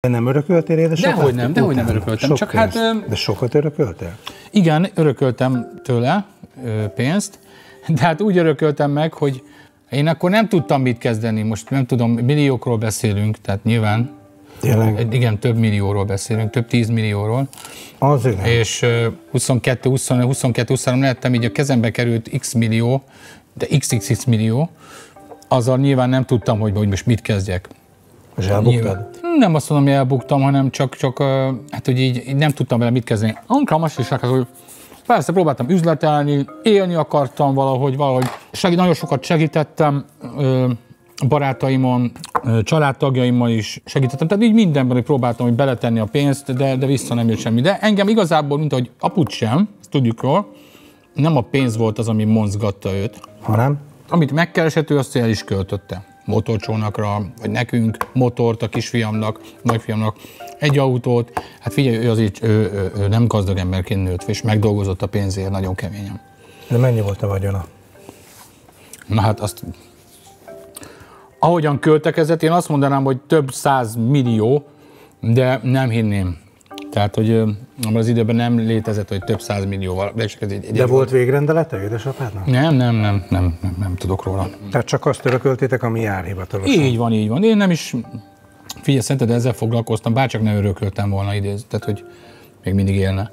De nem örököltél édesapát? Dehogy nem, dehogy nem örököltem, Sok csak hát, pénzt. ö, De sokat örököltél? Igen, örököltem tőle pénzt, de hát úgy örököltem meg, hogy én akkor nem tudtam mit kezdeni. Most nem tudom, milliókról beszélünk, tehát nyilván, Tényleg? igen, több millióról beszélünk, több tízmillióról, Az igen. és ö, 22, 25, 22, 23 lettem, így a kezembe került x millió, de xxx millió, azzal nyilván nem tudtam, hogy, hogy most mit kezdjek. És elbuktad? Nem azt mondom, hogy elbuktam, hanem csak, csak hát, hogy így, így nem tudtam vele mit kezdeni. Ankalmas is, hogy persze próbáltam üzletelni, élni akartam valahogy, valahogy segít, nagyon sokat segítettem ö, barátaimon, családtagjaimmal is segítettem, tehát így mindenben hogy próbáltam, hogy beletenni a pénzt, de, de vissza nem jött semmi. De engem igazából, mint ahogy aput sem, ezt tudjuk jól, nem a pénz volt az, ami mozgatta őt, Hanem? amit megkeresett, ő azt el is költötte. Motorcsónakra, vagy nekünk, motort a kisfiamnak, nagyfiamnak, egy autót. Hát figyelj, ő azért ő, ő, ő nem gazdag emberként nőtt, és megdolgozott a pénzért nagyon keményen. De mennyi volt a vagyona? Na hát azt... Ahogyan költekezett, én azt mondanám, hogy több száz millió, de nem hinném. Tehát, hogy abban az időben nem létezett, hogy több száz millióval. De, egy, egy De volt végrendelete édesapádnak? Nem, nem, nem, nem, nem, nem tudok róla. Tehát csak azt örököltétek, ami jár hivatalosan. Így van, így van. Én nem is, figyelj, szerinted ezzel foglalkoztam, bárcsak ne örököltem volna idéz, tehát hogy még mindig élne.